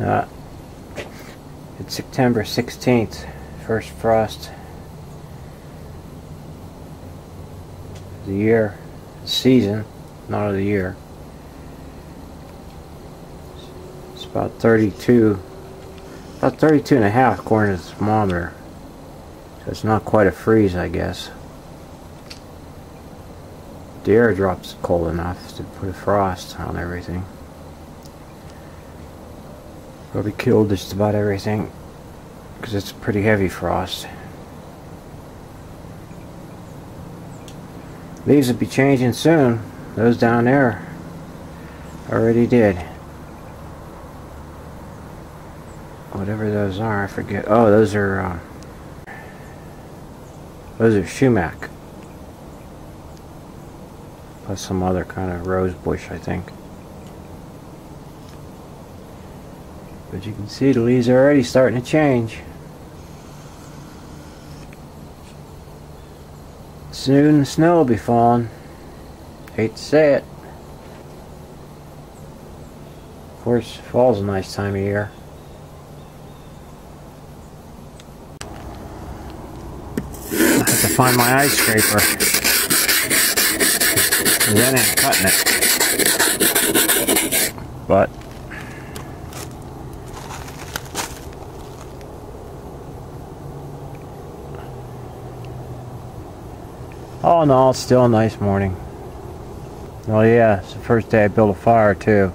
Uh, it's September 16th, first frost the year, season, not of the year. It's about 32, about 32 and a half according to the thermometer. So it's not quite a freeze, I guess. The air drops cold enough to put a frost on everything. Probably killed just about everything because it's pretty heavy frost. Leaves will be changing soon. Those down there already did. Whatever those are, I forget. Oh, those are uh, those are sumac. Plus some other kind of rose bush, I think. But you can see the leaves are already starting to change. Soon the snow will be falling. Hate to say it. Of course, fall's a nice time of year. I have to find my ice scraper. Then I'm cutting it. But All in all, it's still a nice morning. Oh yeah, it's the first day I built a fire too.